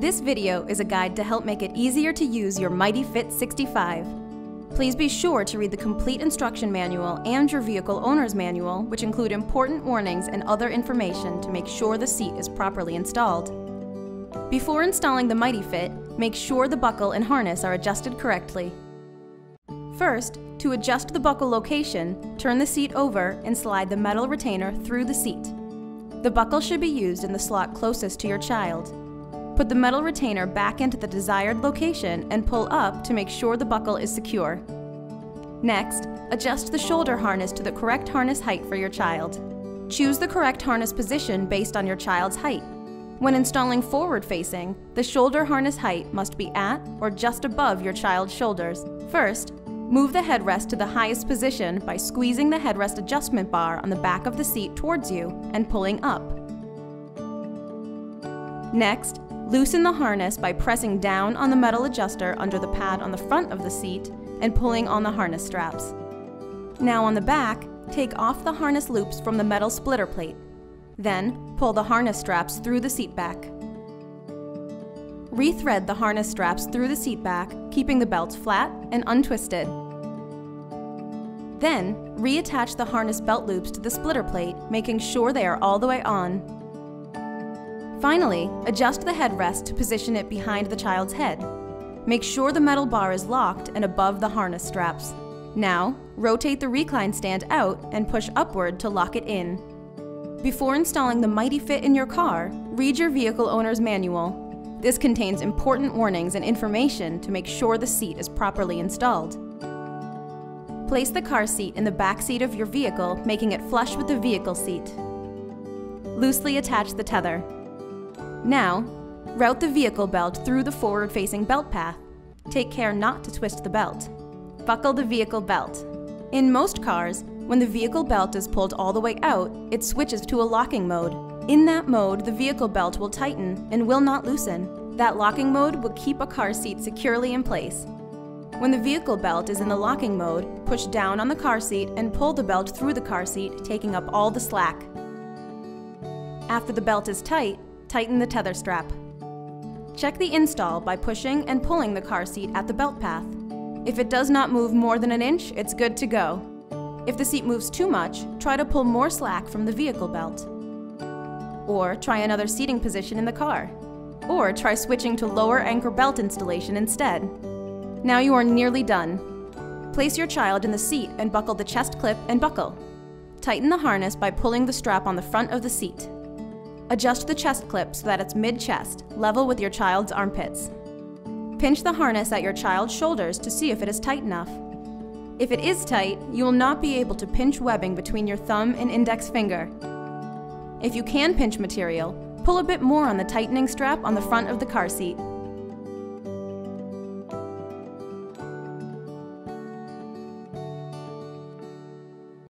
This video is a guide to help make it easier to use your MightyFit 65. Please be sure to read the complete instruction manual and your vehicle owner's manual, which include important warnings and other information to make sure the seat is properly installed. Before installing the MightyFit, make sure the buckle and harness are adjusted correctly. First, to adjust the buckle location, turn the seat over and slide the metal retainer through the seat. The buckle should be used in the slot closest to your child. Put the metal retainer back into the desired location and pull up to make sure the buckle is secure. Next, adjust the shoulder harness to the correct harness height for your child. Choose the correct harness position based on your child's height. When installing forward facing, the shoulder harness height must be at or just above your child's shoulders. First, move the headrest to the highest position by squeezing the headrest adjustment bar on the back of the seat towards you and pulling up. Next, Loosen the harness by pressing down on the metal adjuster under the pad on the front of the seat and pulling on the harness straps. Now on the back, take off the harness loops from the metal splitter plate. Then, pull the harness straps through the seat back. Rethread the harness straps through the seat back, keeping the belts flat and untwisted. Then, reattach the harness belt loops to the splitter plate, making sure they are all the way on. Finally, adjust the headrest to position it behind the child's head. Make sure the metal bar is locked and above the harness straps. Now, rotate the recline stand out and push upward to lock it in. Before installing the MightyFit in your car, read your vehicle owner's manual. This contains important warnings and information to make sure the seat is properly installed. Place the car seat in the back seat of your vehicle, making it flush with the vehicle seat. Loosely attach the tether. Now, route the vehicle belt through the forward-facing belt path. Take care not to twist the belt. Buckle the vehicle belt. In most cars, when the vehicle belt is pulled all the way out, it switches to a locking mode. In that mode, the vehicle belt will tighten and will not loosen. That locking mode will keep a car seat securely in place. When the vehicle belt is in the locking mode, push down on the car seat and pull the belt through the car seat, taking up all the slack. After the belt is tight, tighten the tether strap. Check the install by pushing and pulling the car seat at the belt path. If it does not move more than an inch, it's good to go. If the seat moves too much, try to pull more slack from the vehicle belt. Or try another seating position in the car. Or try switching to lower anchor belt installation instead. Now you are nearly done. Place your child in the seat and buckle the chest clip and buckle. Tighten the harness by pulling the strap on the front of the seat. Adjust the chest clip so that it's mid-chest, level with your child's armpits. Pinch the harness at your child's shoulders to see if it is tight enough. If it is tight, you will not be able to pinch webbing between your thumb and index finger. If you can pinch material, pull a bit more on the tightening strap on the front of the car seat.